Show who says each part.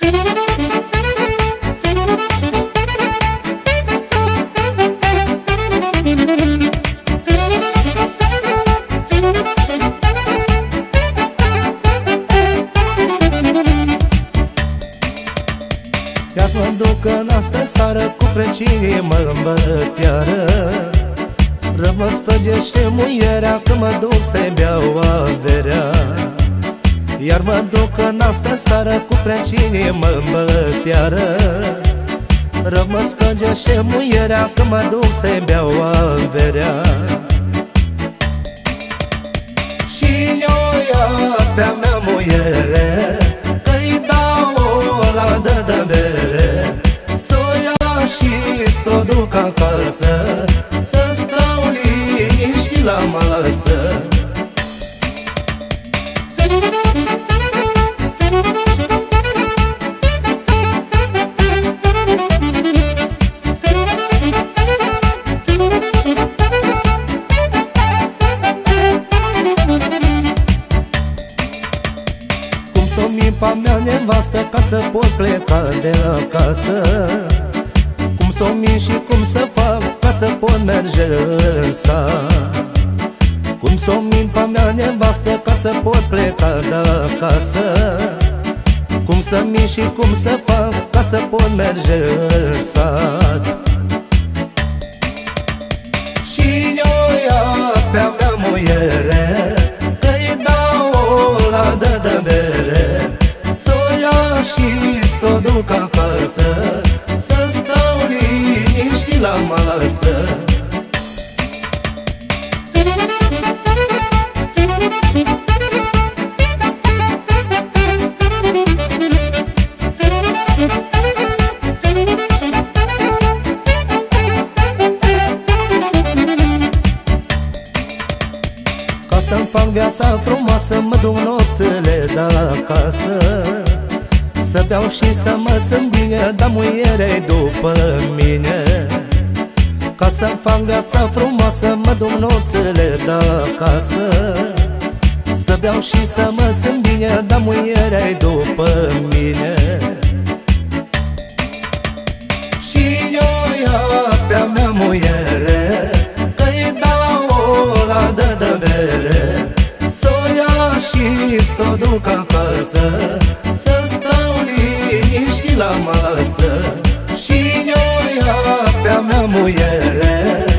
Speaker 1: Iar mă duc în astă sară cu precinie mă îmbătiară Rămă spăgește muierea că mă duc să-i beau averea Iar mă duc în astă sară cu precinie mă îmbătiară Rămă spăgește muierea că mă duc să-i beau averea. Și eu ia pe-a mea muiere s-o duc acasă Să stau liniști la masă Cum s-o mimpa mea nevastă Ca să pot pleca de acasă. Să o și cum să fac ca să pot merge în sat. Cum să o min pe mea nevastă ca să pot pleca de acasă. Cum să min și cum să fac ca să pot merge în sat. Și eu ia pe-a mea muiere masă Ca să-mi fac viața frumoasă Mă duc nopțile de acasă. Să beau și să mă sunt bine Dar muiere după mine ca să-mi fac viața frumoasă Mă duc nopțele de acasă. Să beau și să mă simt bine Dar muierea după mine. Și eu ia pe-a mea muiere Că-i dau o ladă de bere. Să o ia și să o duc acasă Să stau liniști la masă. Și eu ia pe-a mea muiere